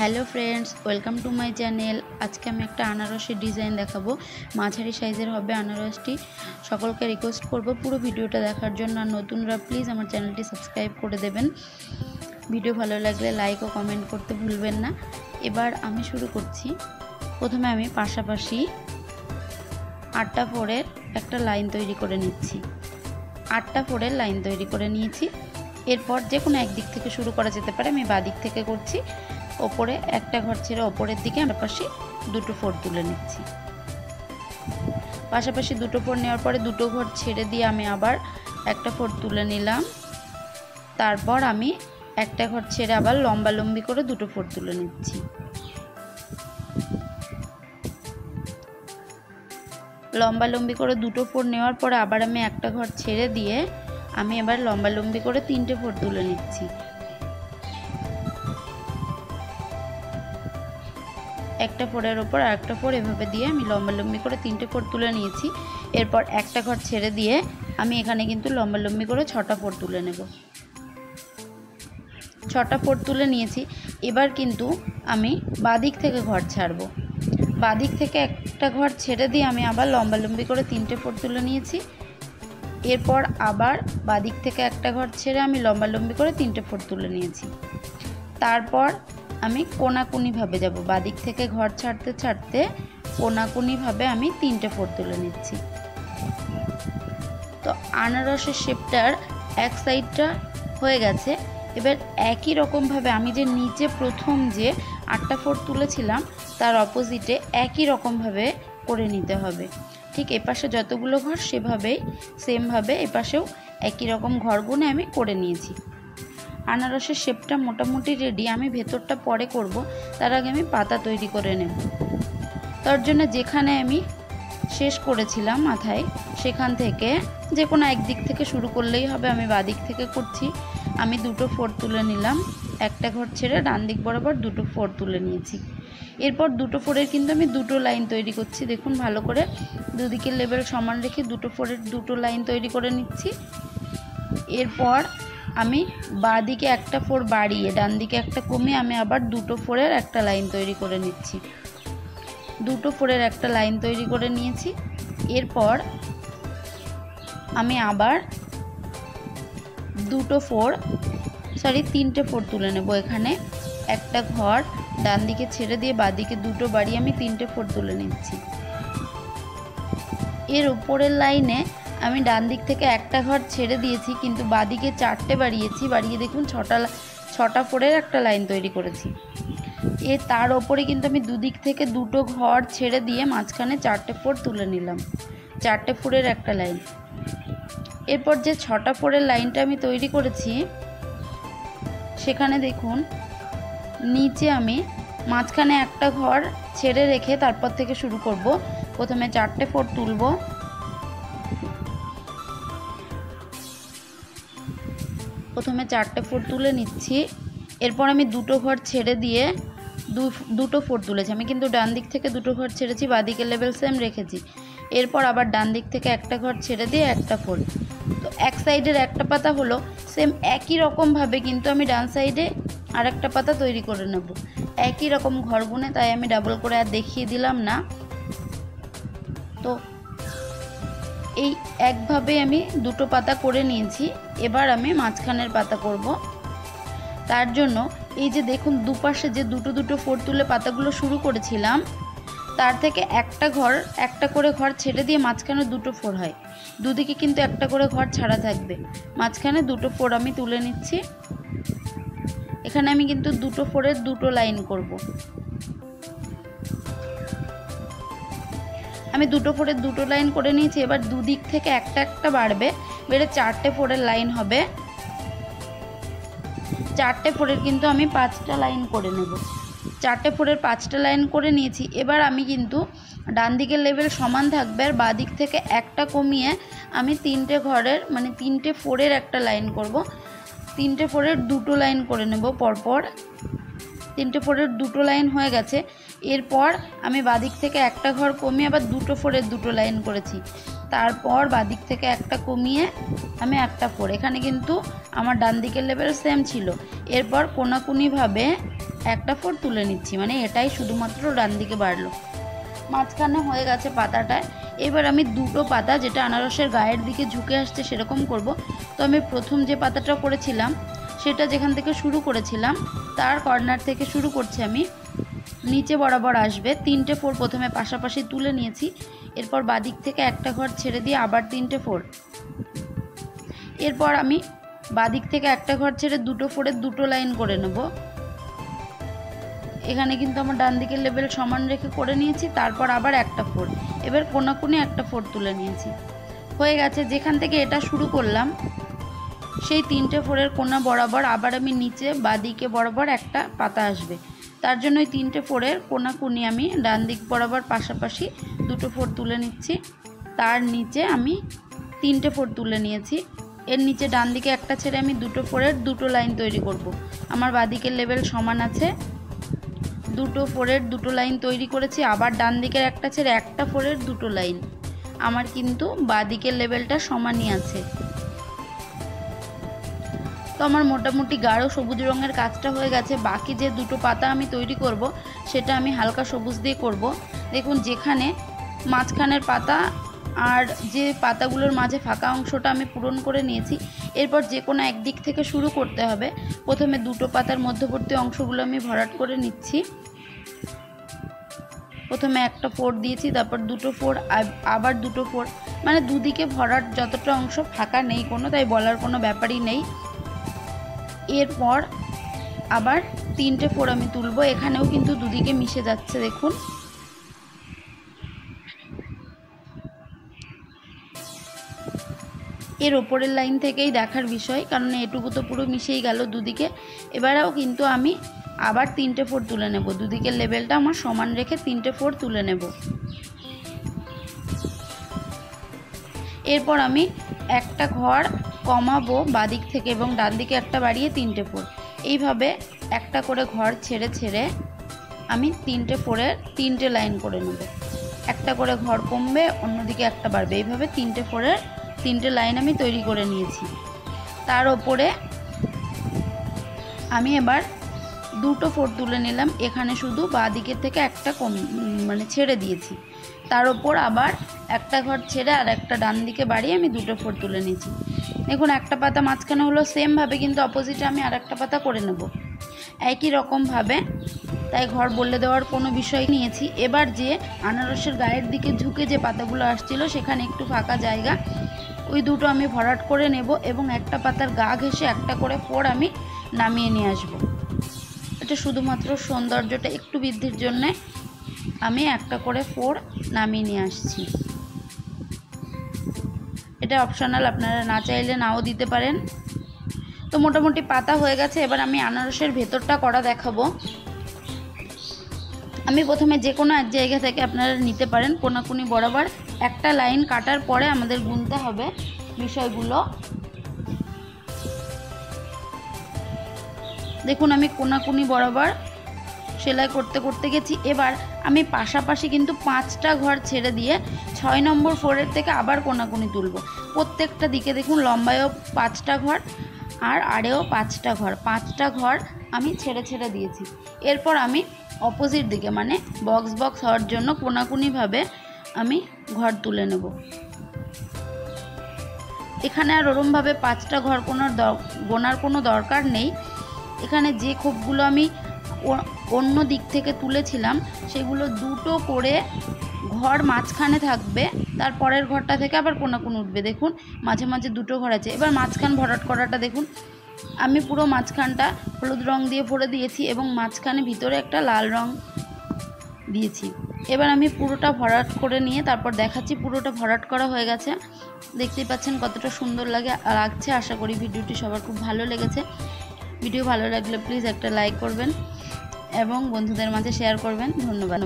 Hello friends, welcome to my channel. আজকে আমি একটা আনারসের ডিজাইন দেখাবো। মাঝারি সাইজের হবে আনারসটি। সকলকে রিকোয়েস্ট করব পুরো ভিডিওটা দেখার জন্য। আর নতুনরা প্লিজ আমার চ্যানেলটি সাবস্ক্রাইব করে দেবেন। ভিডিও ভালো লাগলে লাইক ও কমেন্ট করতে ভুলবেন না। এবার আমি শুরু করছি। প্রথমে আমি পাশাপাশি আটটা ফোরের একটা লাইন তৈরি করে নিচ্ছি। আটটা ফোরের লাইন তৈরি করে নিয়েছি। এরপর যে কোনো একদিক থেকে শুরু করা যেতে পারে। আমি বাদিক থেকে করছি। ওপরে, একটা ঘর ছেড়ে ওপরের দিকে আমার পাশে দুটো ফোর তুলে নিচ্ছি। পাশাপাশি দুটো ফোর নেওয়ার পরে দুটো ঘর ছেড়ে দিয়ে আমি আবার একটা ফোর তুলে নিলাম। তারপর আমি একটা ঘর ছেড়ে আবার লম্বা লম্বি করে দুটো ফোর তুলে নিচ্ছি। লম্বা লম্বি করে দুটো ফোর নেওয়ার পরে আবার আমি একটা ঘর ছেড়ে দিয়ে আমি এবার লম্বা লম্বি করে তিনটে ফোর তুলে নিচ্ছি। একটা ফোরের ওপর আর একটা ফোর এভাবে দিয়ে আমি লম্বা লম্বি করে তিনটে ফোর তুলে নিয়েছি। এরপর একটা ঘর ছেড়ে দিয়ে আমি এখানে কিন্তু লম্বা লম্বি করে ছটা ফোর তুলে নেব। ছটা ফোর তুলে নিয়েছি। এবার কিন্তু আমি বাদিক থেকে ঘর ছাড়বো। বাদিক থেকে একটা ঘর ছেড়ে দিয়ে আমি আবার লম্বা লম্বি করে তিনটে ফোর তুলে নিয়েছি। এরপর আবার বাদিক থেকে একটা ঘর ছেড়ে আমি লম্বা লম্বি করে তিনটে ফোর তুলে নিয়েছি। তারপর আমি কোনাকুনিভাবে যাব। বাদিক থেকে ঘর ছাড়তে ছাড়তে কোনাকুনিভাবে আমি তিনটে ফোর তুলে নিচ্ছি। তো আনারসের শেপটার এক সাইডটা হয়ে গেছে। এবার একই রকমভাবে আমি যে নিচে প্রথম যে আটটা ফোর তুলেছিলাম, তার অপোজিটে একই রকমভাবে করে নিতে হবে। ঠিক এপাশে যতগুলো ঘর, সেভাবেই, সেমভাবে এপাশেও একই রকম ঘর গুনে আমি করে নিয়েছি। আনারসের শেপটা মোটামুটি রেডি আমি ভেতরটা পরে করব, তার আগে আমি পাতা তৈরি করে নেব। তার জন্য যেখানে আমি শেষ করেছিলাম মাথায়, সেখান থেকে যে কোনো একদিক থেকে শুরু করলেই হবে, আমি বাদিক থেকে করছি। আমি দুটো ফোর তুলে নিলাম, একটা ঘর ছেড়ে ডান দিক বরাবর দুটো ফোর তুলে নিয়েছি। এরপর দুটো ফোরের কিন্তু আমি দুটো লাইন তৈরি করছি, দেখুন ভালো করে। দুদিকের লেভেল সমান রেখে দুটো ফোরের দুটো লাইন তৈরি করে নিচ্ছি। এরপর আমি বাঁ দিকে একটা ফোর বাড়িয়ে ডান দিকে একটা কমিয়ে আমি আবার দুটো ফোরের একটা লাইন তৈরি করে নিচ্ছি। দুটো ফোরের একটা লাইন তৈরি করে নিয়েছি। এরপর আমি আবার দুটো ফোর, সরি, তিনটে ফোর তুলে নেব এখানে। একটা ঘর ডান দিকে ছেড়ে দিয়ে বাদিকে দুটো বাড়ি আমি তিনটে ফোর তুলে নিচ্ছি। এর উপরের লাইনে আমি ডান দিক থেকে একটা ঘর ছেড়ে দিয়েছি, কিন্তু বাদিকে চারটে বাড়িয়েছি। বাড়িয়ে দেখুন, ছটা ছটা ফোরের একটা লাইন তৈরি করেছি। এ তার ওপরে কিন্তু আমি দুদিক থেকে দুটো ঘর ছেড়ে দিয়ে মাঝখানে চারটে ফোর তুলে নিলাম। চারটে ফোরের একটা লাইন। এরপর যে ছটা ফোরের লাইনটা আমি তৈরি করেছি, সেখানে দেখুন, নিচে আমি মাঝখানে একটা ঘর ছেড়ে রেখে তারপর থেকে শুরু করব। প্রথমে চারটে ফোর তুলব। প্রথমে চারটে ফোর তুলে নিচ্ছি। এরপর আমি দুটো ঘর ছেড়ে দিয়ে দুটো ফোর তুলেছি। আমি কিন্তু ডান দিক থেকে দুটো ঘর ছেড়েছি বাদিকের লেভেল সেম রেখেছি। এরপর আবার ডান দিক থেকে একটা ঘর ছেড়ে দিয়ে একটা ফোর তো এক সাইডের একটা পাতা হলো সেম একই রকমভাবে কিন্তু আমি ডান সাইডে আর একটা পাতা তৈরি করে নেব। একই রকম ঘর গুনে তাই আমি ডাবল করে আর দেখিয়ে দিলাম না। তো এই একভাবে আমি দুটো পাতা করে নিয়েছি। এবার আমি মাঝখানের পাতা করব। তার জন্য এই যে দেখুন, দুপাশে যে দুটো দুটো ফোর তুলে পাতাগুলো শুরু করেছিলাম, তার থেকে একটা ঘর, একটা করে ঘর ছেড়ে দিয়ে মাঝখানে দুটো ফোর হয়। দুদিকে কিন্তু একটা করে ঘর ছাড়া থাকবে। মাঝখানে দুটো ফোর আমি তুলে নিচ্ছি। এখানে আমি কিন্তু দুটো ফোরের দুটো লাইন করব। আমি দুটো ফোরের দুটো লাইন করে নিয়েছি, এবার দুদিক থেকে একটা একটা বাড়বে। বেড়ে চারটে ফোরের লাইন হবে। চারটে ফোরের কিন্তু আমি পাঁচটা লাইন করে নেব। চারটে ফোরের পাঁচটা লাইন করে নিয়েছি। এবার আমি কিন্তু ডান দিকের লেভেল সমান থাকবে আর বাঁ দিক থেকে একটা কমিয়ে আমি তিনটে ঘরের মানে তিনটে ফোরের একটা লাইন করব। তিনটে ফোরের দুটো লাইন করে নেব পরপর। তিনটে ফোরের দুটো লাইন হয়ে গেছে। এরপর আমি বাদিক থেকে একটা ঘর কমিয়ে আবার দুটো ফোরের দুটো লাইন করেছি। তারপর বাদিক থেকে একটা কমিয়ে আমি একটা ফোর। এখানে কিন্তু আমার ডান দিকের লেভেল সেম ছিল। এরপর কোনাকুনিভাবে একটা ফোর তুলে নিচ্ছি। মানে এটাই শুধুমাত্র ডান দিকে বাড়লো। মাঝখানে হয়ে গেছে পাতাটায়। এবার আমি দুটো পাতা যেটা আনারসের গায়ের দিকে ঝুঁকে আসছে সেরকম করব। তো আমি প্রথম যে পাতাটা করেছিলাম, সেটা যেখান থেকে শুরু করেছিলাম, তার কর্নার থেকে শুরু করছি আমি। নিচে বরাবর আসবে। তিনটে ফোর প্রথমে পাশাপাশি তুলে নিয়েছি। এরপর বাদিক থেকে একটা ঘর ছেড়ে দিয়ে আবার তিনটে ফোর। এরপর আমি বাদিক থেকে একটা ঘর ছেড়ে দুটো ফোরের দুটো লাইন করে নেব। এখানে কিন্তু আমার ডান দিকের লেভেল সমান রেখে করে নিয়েছি, তারপর আবার একটা ফোর। এবার কোনাকুনি একটা ফোর তুলে নিয়েছি। হয়ে গেছে, যেখান থেকে এটা শুরু করলাম, সেই তিনটে ফোরের কোনা বরাবর আবার আমি নিচে বাদিকে বরাবর একটা পাতা আসবে। তার জন্য ওই তিনটে ফোরের কোনাকুনি আমি ডান দিক বরাবর পাশাপাশি দুটো ফোর তুলে নিচ্ছি। তার নিচে আমি তিনটে ফোর তুলে নিয়েছি। এর নিচে ডান দিকে একটা ছেড়ে আমি দুটো ফোরের দুটো লাইন তৈরি করব। আমার বাদিকের লেভেল সমান আছে। দুটো ফোরের দুটো লাইন তৈরি করেছি, আবার ডান দিকের একটা ছেড়ে একটা ফোরের দুটো লাইন। আমার কিন্তু বাদিকের লেভেলটা সমানই আছে। তো আমার মোটামুটি গাঢ় সবুজ রঙের কাজটা হয়ে গেছে। বাকি যে দুটো পাতা আমি তৈরি করব, সেটা আমি হালকা সবুজ দিয়ে করব। দেখুন, যেখানে মাঝখানের পাতা আর যে পাতাগুলোর মাঝে ফাঁকা অংশটা আমি পূরণ করে নিয়েছি, এরপর যে কোনো একদিক থেকে শুরু করতে হবে। প্রথমে দুটো পাতার মধ্যবর্তী অংশগুলো আমি ভরাট করে নিচ্ছি। প্রথমে একটা ফোর দিয়েছি, তারপর দুটো ফোর আবার দুটো ফোর মানে দুদিকে ভরাট যতটা অংশ ফাঁকা নেই কোনো, তাই বলার কোনো ব্যাপারই নেই। এরপর আবার তিনটে ফোর আমি তুলবো। এখানেও কিন্তু দুদিকে মিশে যাচ্ছে, দেখুন। এর ওপরের লাইন থেকেই দেখার বিষয়, কারণ এটুকু তো পুরো মিশেই গেল দুদিকে। এবারেও কিন্তু আমি আবার তিনটে ফোর তুলে নেব। দুদিকের লেভেলটা আমার সমান রেখে তিনটে ফোর তুলে নেব। এরপর আমি একটা ঘর কমাবো বাদিক থেকে এবং ডান দিকে একটা বাড়িয়ে তিনটে ফোর এইভাবে একটা করে ঘর ছেড়ে ছেড়ে আমি তিনটে ফোরের তিনটে লাইন করে নেব। একটা করে ঘর কমবে, অন্যদিকে একটা বাড়বে। এইভাবে তিনটে ফোরের তিনটে লাইন আমি তৈরি করে নিয়েছি। তার ওপরে আমি এবার দুটো ফোর তুলে নিলাম। এখানে শুধু বাঁ দিকের থেকে একটা কম মানে ছেড়ে দিয়েছি। তার ওপর আবার একটা ঘর ছেড়ে আর একটা ডান দিকে বাড়িয়ে আমি দুটো ফোর তুলে নিয়েছি। দেখুন, একটা পাতা মাঝখানে হলো সেমভাবে কিন্তু অপোজিটে আমি আর একটা পাতা করে নেব। একই রকমভাবে তাই ঘর বললে দেওয়ার কোনো বিষয় নিয়েছি। এবার যে আনারসের গায়ের দিকে ঝুঁকে যে পাতাগুলো আসছিল, সেখানে একটু ফাঁকা জায়গা। ওই দুটো আমি ভরাট করে নেব এবং একটা পাতার গা ঘেসে একটা করে ফোর আমি নামিয়ে নিয়ে আসব। এটা শুধুমাত্র সৌন্দর্যটা একটু বৃদ্ধির জন্যে আমি একটা করে ফোর নামিয়ে নিয়ে আসছি। এটা অপশনাল আপনারা না চাইলে নাও দিতে পারেন। তো মোটামুটি পাতা হয়ে গেছে, এবার আমি আনারসের ভেতরটা করা দেখাবো। আমি প্রথমে যে কোনো এক জায়গা থেকে আপনারা নিতে পারেন, কোনাকুনি বরাবর। একটা লাইন কাটার পরে আমাদের গুনতে হবে বিষয়গুলো। দেখুন, আমি কোনাকুনি বরাবর সেলাই করতে করতে গেছি। এবার আমি পাশাপাশি কিন্তু পাঁচটা ঘর ছেড়ে দিয়ে ছয় নম্বর ফোরের থেকে আবার কোনাকুনি তুলব। প্রত্যেকটা দিকে দেখুন, লম্বায়ও পাঁচটা ঘর আর আড়েও পাঁচটা ঘর। পাঁচটা ঘর আমি ছেড়ে ছেড়ে দিয়েছি। এরপর আমি অপোজিট দিকে মানে বক্স বক্স হওয়ার জন্য কোনাকুনিভাবে আমি ঘর তুলে নেব। এখানে আর ওরমভাবে পাঁচটা ঘর কোনো গোনার কোনো দরকার নেই। এখানে যে খোপগুলো আমি অন্য দিক থেকে তুলেছিলাম, সেগুলো দুটো করে ঘর মাঝখানে থাকবে, তার পরের ঘরটা থেকে আবার কোনো কোন উঠবে। দেখুন, মাঝে মাঝে দুটো ঘর আছে। এবার মাঝখান ভরাট করাটা দেখুন, আমি পুরো মাঝখানটা হলুদ রং দিয়ে ভরে দিয়েছি এবং মাঝখানে ভিতরে একটা লাল রং দিয়েছি। এবার আমি পুরোটা ভরাট করে নিয়ে তারপর দেখাচ্ছি, পুরোটা ভরাট করা হয়ে গেছে। দেখতেই পাচ্ছেন কতটা সুন্দর লাগে, লাগছে। আশা করি ভিডিওটি সবার খুব ভালো লেগেছে। ভিডিও ভালো লাগলে প্লিজ একটা লাইক করবেন। এবং বন্ধুদের মাঝে শেয়ার করবেন। ধন্যবাদ।